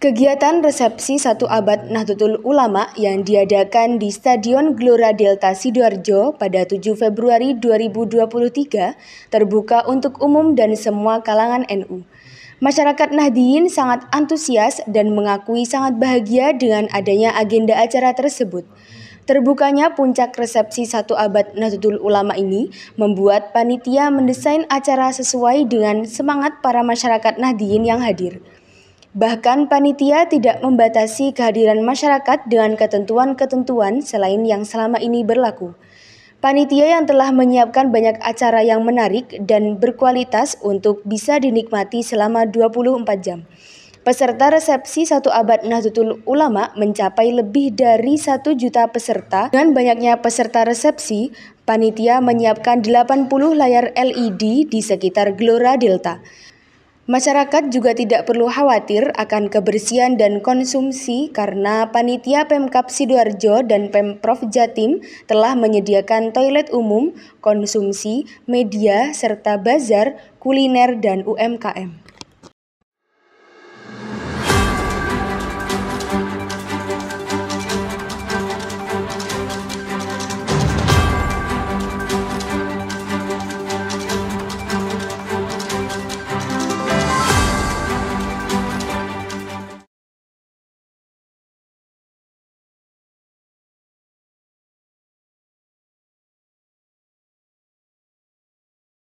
Kegiatan resepsi satu abad Nahdlatul Ulama yang diadakan di Stadion Gelora Delta Sidoarjo pada 7 Februari 2023 terbuka untuk umum dan semua kalangan NU. Masyarakat Nahdiyin sangat antusias dan mengakui sangat bahagia dengan adanya agenda acara tersebut. Terbukanya puncak resepsi satu abad Nahdlatul Ulama ini membuat panitia mendesain acara sesuai dengan semangat para masyarakat Nahdiyin yang hadir. Bahkan panitia tidak membatasi kehadiran masyarakat dengan ketentuan-ketentuan selain yang selama ini berlaku. Panitia yang telah menyiapkan banyak acara yang menarik dan berkualitas untuk bisa dinikmati selama 24 jam. Peserta resepsi satu abad Nahdlatul Ulama mencapai lebih dari satu juta peserta. Dengan banyaknya peserta resepsi, panitia menyiapkan 80 layar LED di sekitar Gelora Delta. Masyarakat juga tidak perlu khawatir akan kebersihan dan konsumsi karena Panitia Pemkap Sidoarjo dan Pemprov Jatim telah menyediakan toilet umum, konsumsi, media, serta bazar, kuliner, dan UMKM.